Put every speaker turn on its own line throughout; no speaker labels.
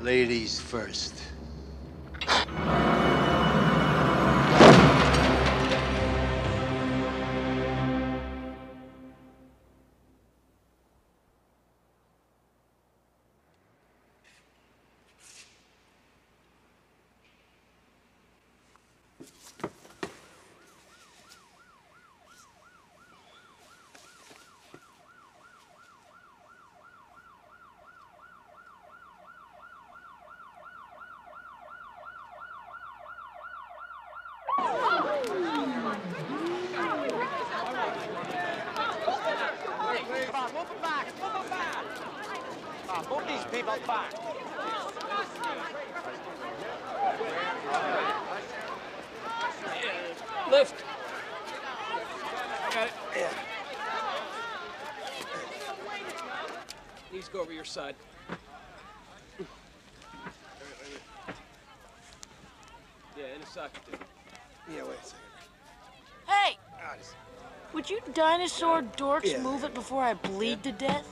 Ladies first.
Move these people back.
Lift. Got it.
Yeah.
Knees go over your side. Yeah, in a socket there.
Yeah, wait a second.
Hey!
Ah, just-
Would you dinosaur dorks
Yeah.
move it before I bleed to death?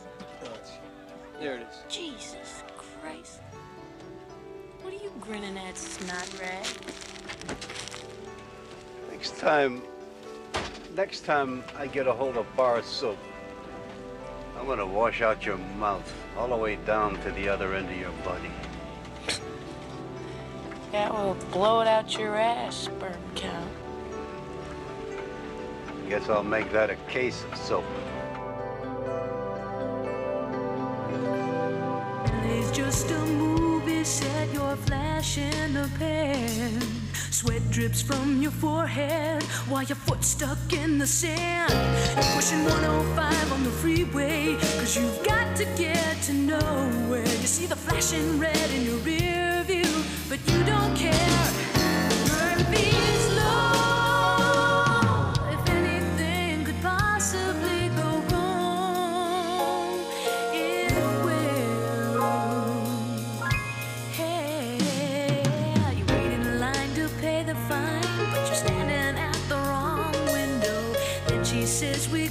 There it is.
Jesus Christ. What are you grinning at, snot rag?
Next time, next time I get a hold of bar soap, I'm gonna wash out your mouth all the way down to the other end of your body.
That will blow it out your ass, sperm count.
Guess I'll make that a case of soap.
It's just a movie set, you're flashing a pan. Sweat drips from your forehead while your foot's stuck in the sand. You're pushing 105 on the freeway, cause you've got to get to nowhere. You see the flashing red in your rear view, but you don't care. Burn me. she says we